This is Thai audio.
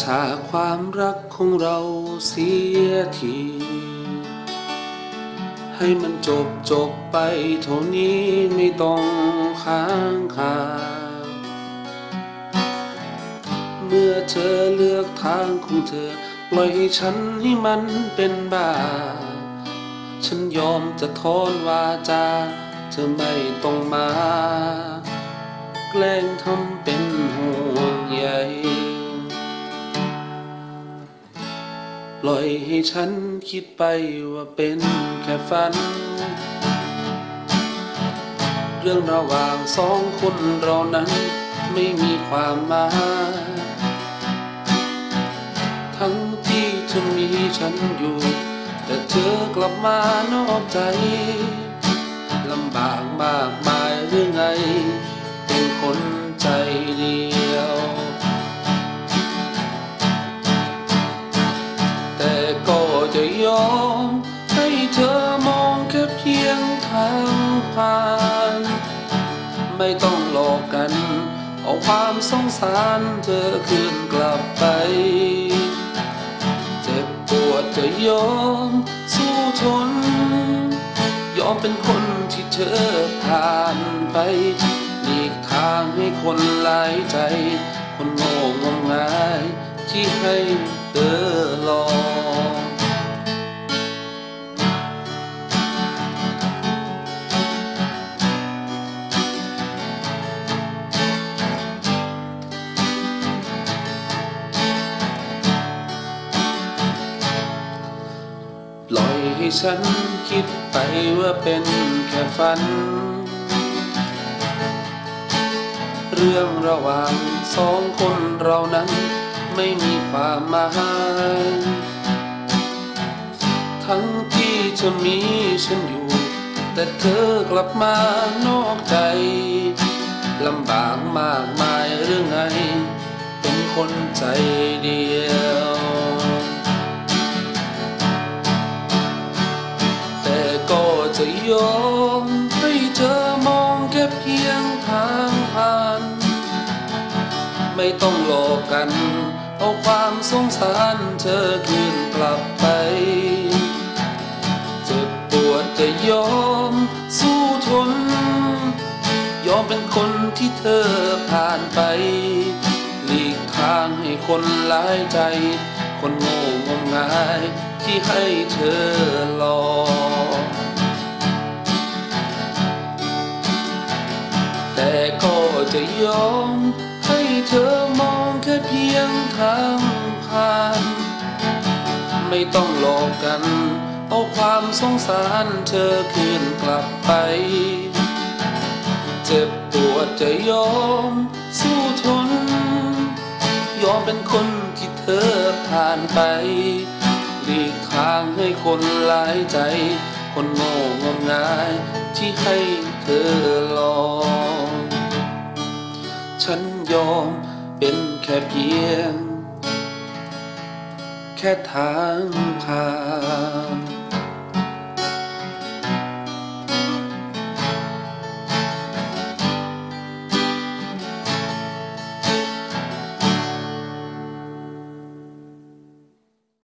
ฉาความรักของเราเสียที ให้มันจบจบไปเท่านี้ไม่ต้องค้างคา เมื่อเธอเลือกทางของเธอ ปล่อยให้ฉันให้มันเป็นบ้า ฉันยอมจะทอนวาจา เธอไม่ต้องมา แกล้งทำ ปล่อยให้ฉันคิดไปว่าเป็นแค่ฝัน เรื่องระหว่างสองคนเรานั้นไม่มีความหมายทั้งที่เธอมีฉันอยู่ แต่เธอกลับมานอกใจลำบากมากมายหรือไง อมให้เธอมองแค่เพียงทางผ่าน ไม่ต้องหลอกกัน เอาความสงสารเธอคืนกลับไป เจ็บปวดจะยอมสู้ทน ยอมเป็นคนที่เธอผ่านไปหลีกทางให้คนหลายใจ คนโง่งมงายที่ให้เธอลอง ให้ฉันคิดไปว่าเป็นแค่ฝัน เรื่องระหว่างสองคนเรานั้นไม่มีความหมายทั้งที่เธอมีฉันอยู่ แต่เธอกลับมานอกใจลำบากมากมายเรื่องไง เป็นคนใจเดียว ยอมให้เธอมองแค่เพียงทางผ่าน ไม่ต้องหลอกกัน เอาความสงสารเธอคืนกลับไป เจ็บปวดจะยอมสู้ทน ยอมเป็นคนที่เธอผ่านไป หลีกทางให้คนหลายใจ คนโง่งมงายที่ให้เธอรอแเธอมองแค่เพียงทางผ่าน ไม่ต้องหลอกกัน เอาความสงสารเธอคืนกลับไป เจ็บปวดจะยอมสู้ทน ยอมเป็นคนที่เธอผ่านไปหลีกทางให้คนหลายใจ คนโง่งมงายที่ให้ แค่เพียง แค่ทางผ่าน